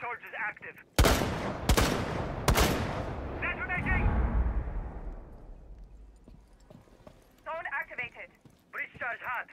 Charge is active. Detonating! Zone activated. Breach charge hot.